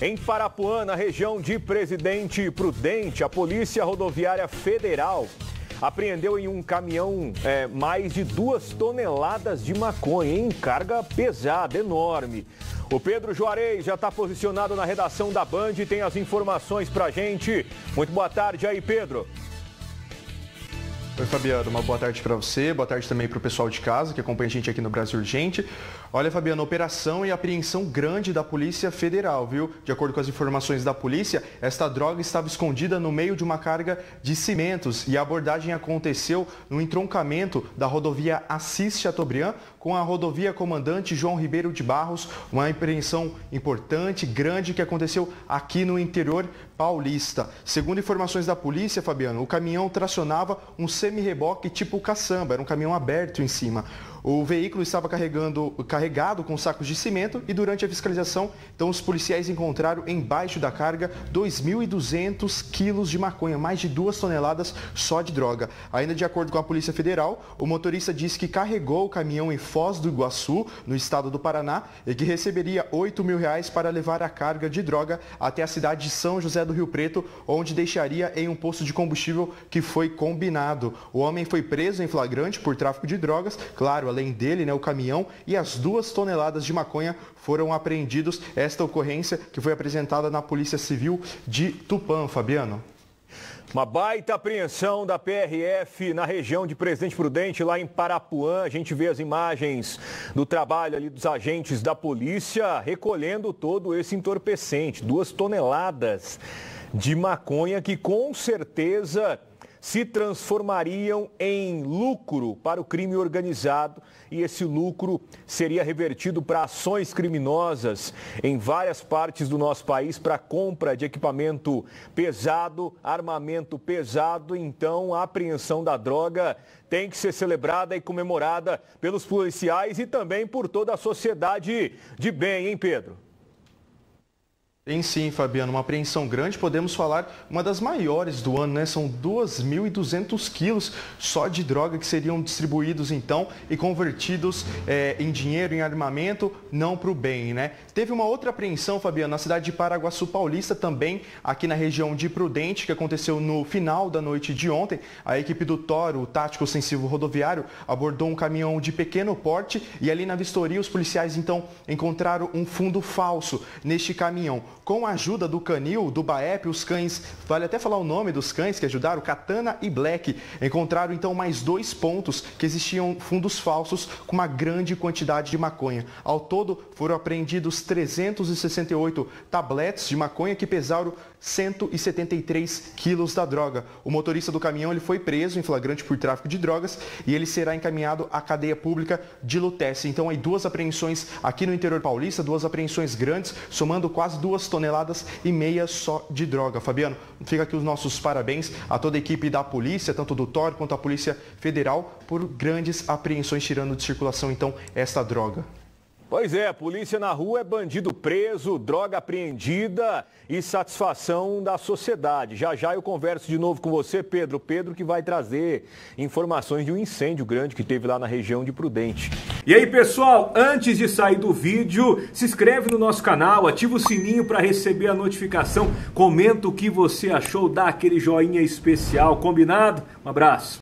Em Parapuã, na região de Presidente Prudente, a Polícia Rodoviária Federal apreendeu em um caminhão é, mais de duas toneladas de maconha, em carga pesada, enorme. O Pedro Juarez já está posicionado na redação da Band e tem as informações para gente. Muito boa tarde aí, Pedro. Oi, Fabiano, uma boa tarde para você, boa tarde também para o pessoal de casa que acompanha a gente aqui no Brasil Urgente. Olha, Fabiano, operação e apreensão grande da Polícia Federal, viu? De acordo com as informações da polícia, esta droga estava escondida no meio de uma carga de cimentos e a abordagem aconteceu no entroncamento da rodovia Assis Chateaubriand com a rodovia Comandante João Ribeiro de Barros, uma apreensão importante, grande que aconteceu aqui no interior paulista. Segundo informações da polícia, Fabiano, o caminhão tracionava um semi-reboque tipo caçamba, era um caminhão aberto em cima. O veículo estava carregando, carregado com sacos de cimento e durante a fiscalização, então os policiais encontraram embaixo da carga 2.200 quilos de maconha, mais de duas toneladas só de droga. Ainda de acordo com a Polícia Federal, o motorista disse que carregou o caminhão em Foz do Iguaçu, no estado do Paraná, e que receberia 8 mil reais para levar a carga de droga até a cidade de São José do Rio Preto, onde deixaria em um posto de combustível que foi combinado. O homem foi preso em flagrante por tráfico de drogas, claro, além dele, né, o caminhão e as duas toneladas de maconha foram apreendidos. Esta ocorrência que foi apresentada na Polícia Civil de Tupã, Fabiano. Uma baita apreensão da PRF na região de Presidente Prudente, lá em Parapuã. A gente vê as imagens do trabalho ali dos agentes da polícia recolhendo todo esse entorpecente. Duas toneladas de maconha que com certeza se transformariam em lucro para o crime organizado e esse lucro seria revertido para ações criminosas em várias partes do nosso país para compra de equipamento pesado, armamento pesado. Então, a apreensão da droga tem que ser celebrada e comemorada pelos policiais e também por toda a sociedade de bem, hein, Pedro? Tem sim, Fabiano, uma apreensão grande, podemos falar uma das maiores do ano, né? São 2.200 quilos só de droga que seriam distribuídos então e convertidos é, em dinheiro, em armamento, não para o bem, né? Teve uma outra apreensão, Fabiano, na cidade de Paraguaçu Paulista, também aqui na região de Prudente, que aconteceu no final da noite de ontem. A equipe do Toro, o Tático Ofensivo Rodoviário, abordou um caminhão de pequeno porte e ali na vistoria os policiais então encontraram um fundo falso neste caminhão. Com a ajuda do Canil, do BAEP, os cães, vale até falar o nome dos cães que ajudaram, Katana e Black, encontraram então mais dois pontos que existiam fundos falsos com uma grande quantidade de maconha. Ao todo, foram apreendidos 368 tabletes de maconha que pesaram 173 quilos da droga. O motorista do caminhão ele foi preso em flagrante por tráfico de drogas e ele será encaminhado à cadeia pública de Lutece. Então, aí duas apreensões aqui no interior paulista, duas apreensões grandes, somando quase duas toneladas e meia só de droga. Fabiano, fica aqui os nossos parabéns a toda a equipe da polícia, tanto do TOR quanto a Polícia Federal, por grandes apreensões tirando de circulação, então, esta droga. Pois é, polícia na rua é bandido preso, droga apreendida e satisfação da sociedade. Já já eu converso de novo com você, Pedro. Pedro que vai trazer informações de um incêndio grande que teve lá na região de Prudente. E aí, pessoal, antes de sair do vídeo, se inscreve no nosso canal, ativa o sininho para receber a notificação, comenta o que você achou, dá aquele joinha especial, combinado? Um abraço.